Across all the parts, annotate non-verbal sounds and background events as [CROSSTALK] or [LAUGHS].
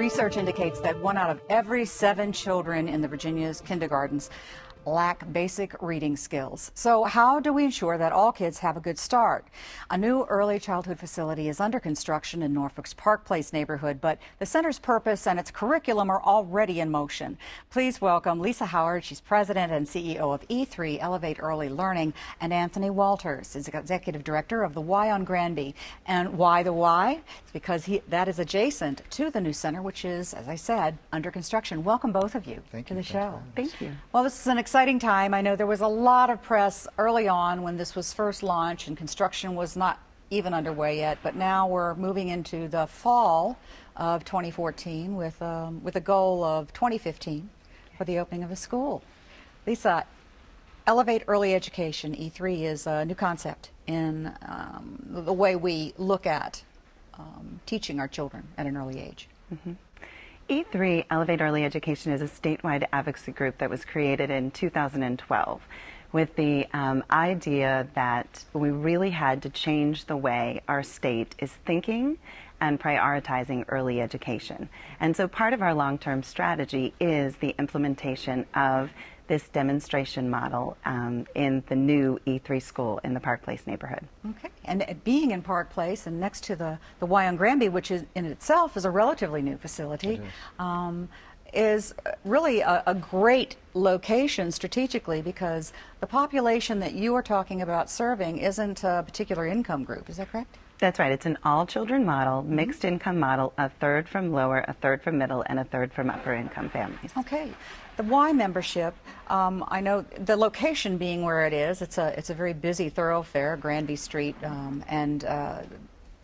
Research indicates that one out of every seven children in the Virginia's kindergartens lack basic reading skills. So how do we ensure that all kids have a good start? A new early childhood facility is under construction in Norfolk's Park Place neighborhood, but the center's purpose and its curriculum are already in motion. Please welcome Lisa Howard. She's president and CEO of E3 Elevate Early Learning and Anthony Walters is executive director of the Y on Granby. And why the Y? It's because he, that is adjacent to the new center, which is, as I said, under construction. Welcome both of you Thank to you. the Thanks show. Thank you. Well, this is an exciting time. I know there was a lot of press early on when this was first launched and construction was not even underway yet, but now we're moving into the fall of 2014 with, um, with a goal of 2015 for the opening of the school. Lisa, Elevate Early Education, E3, is a new concept in um, the way we look at um, teaching our children at an early age. E3 Elevate Early Education is a statewide advocacy group that was created in 2012 with the um, idea that we really had to change the way our state is thinking and prioritizing early education. And so part of our long term strategy is the implementation of this demonstration model um, in the new E3 school in the Park Place neighborhood. Okay, and uh, being in Park Place and next to the the Y on Granby, which is in itself is a relatively new facility, um, is really a, a great location strategically because the population that you are talking about serving isn't a particular income group. Is that correct? That's right. It's an all children model, mixed income model, a third from lower, a third from middle, and a third from upper income families. Okay. The Y membership, um, I know the location being where it is, it's a, it's a very busy thoroughfare, Granby Street, um, and uh,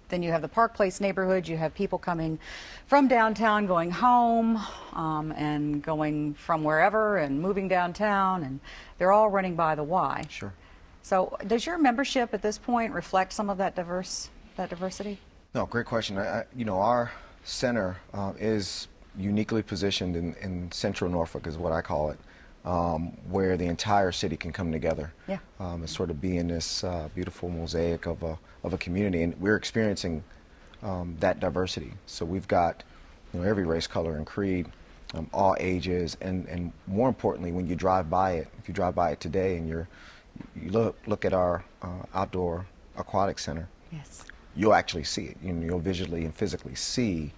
then you have the Park Place neighborhood, you have people coming from downtown going home um, and going from wherever and moving downtown, and they're all running by the Y. Sure. So does your membership at this point reflect some of that diverse, that diversity? No, great question. I, I, you know, our center uh, is uniquely positioned in, in central Norfolk, is what I call it, um, where the entire city can come together. Yeah. Um, and sort of be in this uh, beautiful mosaic of a, of a community. And we're experiencing um, that diversity. So we've got you know, every race, color, and creed, um, all ages, and, and more importantly, when you drive by it, if you drive by it today and you're, you look, look at our uh, outdoor aquatic center, Yes. You'll actually see it. You you'll visually and physically see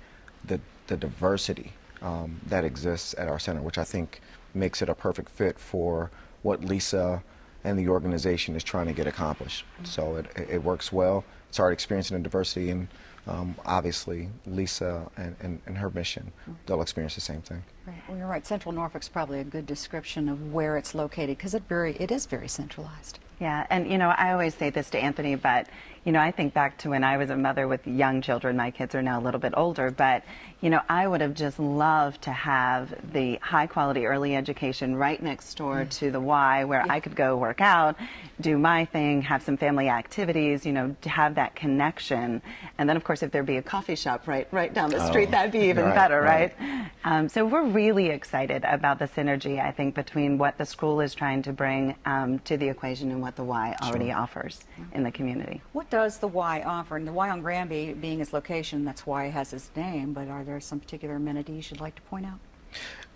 the, the diversity um, that exists at our center, which I think makes it a perfect fit for what Lisa and the organization is trying to get accomplished. So it, it works well. It's already experiencing the diversity, and um, obviously Lisa and, and, and her mission, they'll experience the same thing. Right. Well, you're right. Central Norfolk's probably a good description of where it's located because it very, it is very centralized. Yeah, and you know, I always say this to Anthony, but you know, I think back to when I was a mother with young children. My kids are now a little bit older, but you know, I would have just loved to have the high quality early education right next door to the Y where I could go work out, do my thing, have some family activities, you know, to have that connection. And then of course if there'd be a coffee shop right right down the street, Oh, that'd be even right, better, right. right? Um, so we're really excited about the synergy, I think, between what the school is trying to bring um, to the equation and what the Y already offers in the community. What does the Y offer? And the Y on Granby being its location, that's why it has its name, but are there some particular amenities you'd like to point out?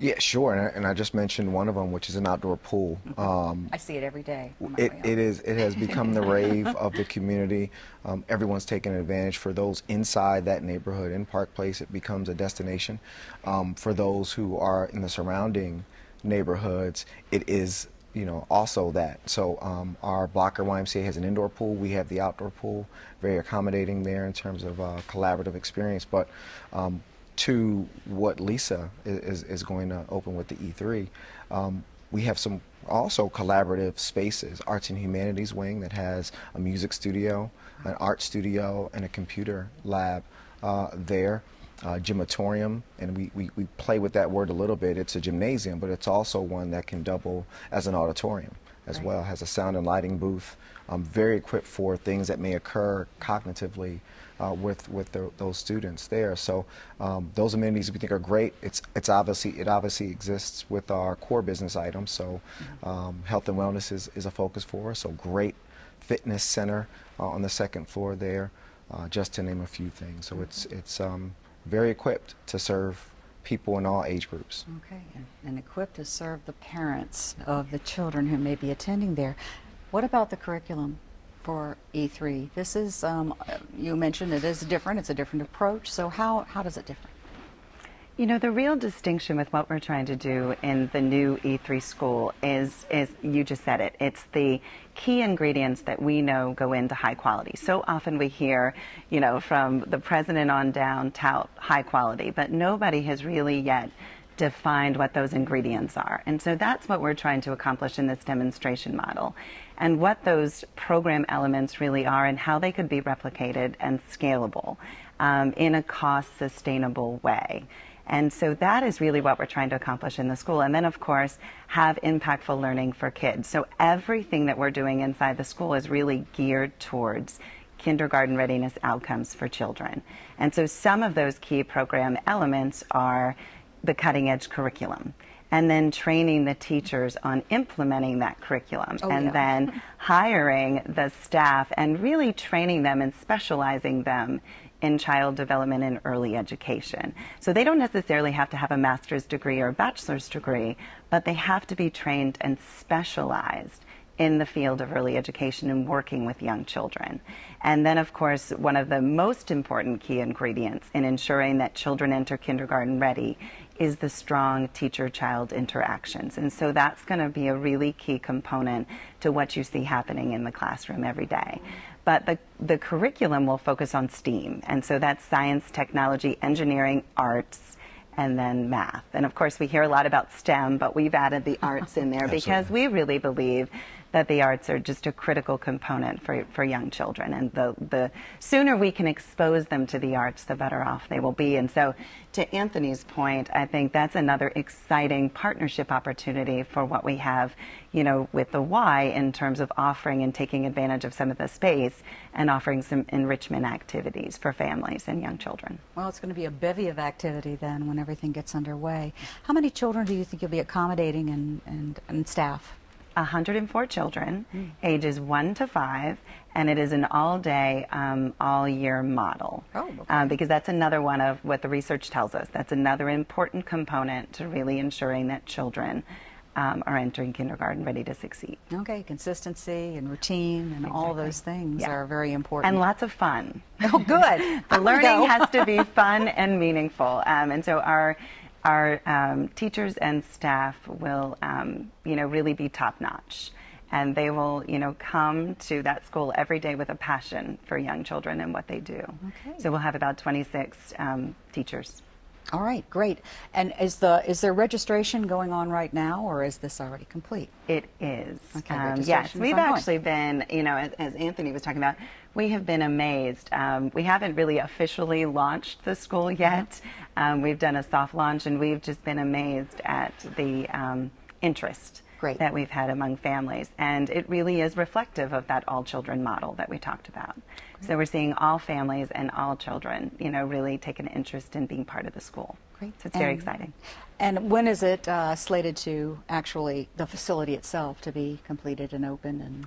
Yeah, sure. And I, and I just mentioned one of them, which is an outdoor pool. Um, I see it every day. It, way it It has become the rave [LAUGHS] of the community. Um, everyone's taking advantage. For those inside that neighborhood in Park Place, it becomes a destination. Um, for those who are in the surrounding neighborhoods, it is. You know, also that. So um, our Blocker YMCA has an indoor pool. We have the outdoor pool. Very accommodating there in terms of uh, collaborative experience. But um, to what Lisa is, is going to open with the E3, um, we have some also collaborative spaces, arts and humanities wing that has a music studio, an art studio, and a computer lab uh, there. Uh, gymatorium, and we, we, we play with that word a little bit. It's a gymnasium, but it's also one that can double as an auditorium as Right. well. Has a sound and lighting booth, um, very equipped for things that may occur cognitively uh, with with the, those students there. So um, those amenities we think are great. It's it's obviously it obviously exists with our core business items. So um, health and wellness is, is a focus for us. So great fitness center uh, on the second floor there, uh, just to name a few things. So it's it's um, very equipped to serve people in all age groups. Okay, and, and equipped to serve the parents of the children who may be attending there. What about the curriculum for E3? This is, um, you mentioned it is different, it's a different approach, so how, how does it differ? You know, the real distinction with what we're trying to do in the new E3 school is, is you just said it, it's the key ingredients that we know go into high quality. So often we hear, you know, from the president on down tout high quality, but nobody has really yet defined what those ingredients are. And so that's what we're trying to accomplish in this demonstration model and what those program elements really are and how they could be replicated and scalable um, in a cost sustainable way. And so that is really what we're trying to accomplish in the school. And then, of course, have impactful learning for kids. So everything that we're doing inside the school is really geared towards kindergarten readiness outcomes for children. And so some of those key program elements are the cutting edge curriculum and then training the teachers on implementing that curriculum oh, and yeah. then [LAUGHS] hiring the staff and really training them and specializing them in child development and early education. So they don't necessarily have to have a master's degree or a bachelor's degree, but they have to be trained and specialized in the field of early education and working with young children. And then, of course, one of the most important key ingredients in ensuring that children enter kindergarten ready is the strong teacher child interactions. And so that's going to be a really key component to what you see happening in the classroom every day. But the, the curriculum will focus on STEAM. And so that's science, technology, engineering, arts, and then math. And of course, we hear a lot about STEM, but we've added the arts in there [LAUGHS] because we really believe that the arts are just a critical component for, for young children. And the, the sooner we can expose them to the arts, the better off they will be. And so, to Anthony's point, I think that's another exciting partnership opportunity for what we have, you know, with the Y in terms of offering and taking advantage of some of the space and offering some enrichment activities for families and young children. Well, it's going to be a bevy of activity then when everything gets underway. How many children do you think you'll be accommodating and, and, and staff? 104 children, mm. ages 1 to 5, and it is an all day, um, all year model. Oh, okay. um, because that's another one of what the research tells us. That's another important component to really ensuring that children um, are entering kindergarten ready to succeed. Okay, consistency and routine and exactly. all those things yeah. are very important. And lots of fun. Oh, good. [LAUGHS] the learning has to be [LAUGHS] fun and meaningful. Um, and so our our um, teachers and staff will, um, you know, really be top notch. And they will, you know, come to that school every day with a passion for young children and what they do. Okay. So we'll have about 26 um, teachers. All right, great. And is the is there registration going on right now, or is this already complete? It is. Okay, um, yes, we've actually been, you know, as, as, Anthony was talking about, we have been amazed. Um, we haven't really officially launched the school yet. Um, we've done a soft launch, and we've just been amazed at the um, interest Great. that we've had among families. And it really is reflective of that all children model that we talked about. Great. So we're seeing all families and all children, you know, really take an interest in being part of the school. Great. So it's and, very exciting. And when is it uh, slated to actually, the facility itself, to be completed and open? And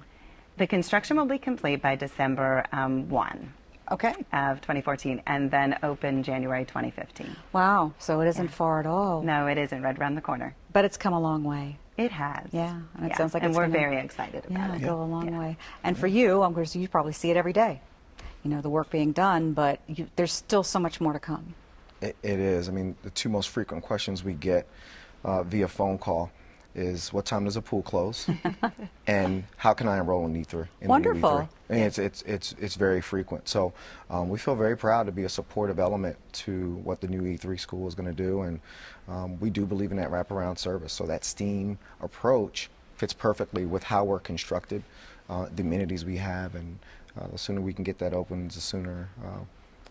The construction will be complete by December um, 1. Okay. Of 2014, and then open January 2015. Wow, so it isn't yeah. far at all. No, it isn't right around the corner. But it's come a long way. It has. Yeah, and it yeah. sounds like and it's we're gonna, very excited about yeah, it. go a long yeah. way. And for you, of course, you probably see it every day. You know the work being done, but you, there's still so much more to come. It, it is. I mean, the two most frequent questions we get uh, via phone call is what time does the pool close, [LAUGHS] and how can I enroll in E3? In Wonderful. E3? And it's it's it's it's very frequent. So um, we feel very proud to be a supportive element to what the new E3 school is going to do, and um, we do believe in that wraparound service. So that STEAM approach fits perfectly with how we're constructed, uh, the amenities we have, and uh, the sooner we can get that open, the sooner uh,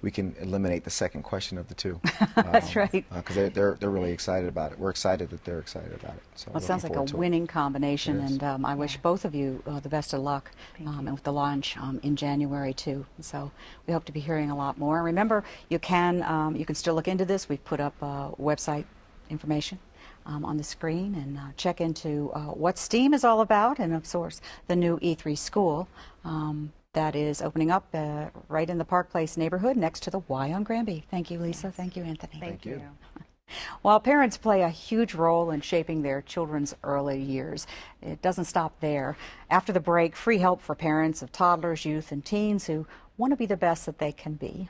we can eliminate the second question of the two. [LAUGHS] That's um, right. Because they're, they're, they're really excited about it. We're excited that they're excited about it. So well, it sounds like a winning combination, and um, I wish both of you uh, the best of luck um, with the launch um, in January too. So we hope to be hearing a lot more. Remember, you can um, you can still look into this. We've put up uh, website information. Um, on the screen and uh, check into uh, what STEAM is all about, and of course, the new E3 school. Um, that is opening up uh, right in the Park Place neighborhood next to the Y on Granby. Thank you, Lisa. Yes. Thank you, Anthony. Thank, Thank you. you. [LAUGHS] While parents play a huge role in shaping their children's early years, it doesn't stop there. After the break, free help for parents of toddlers, youth, and teens who want to be the best that they can be.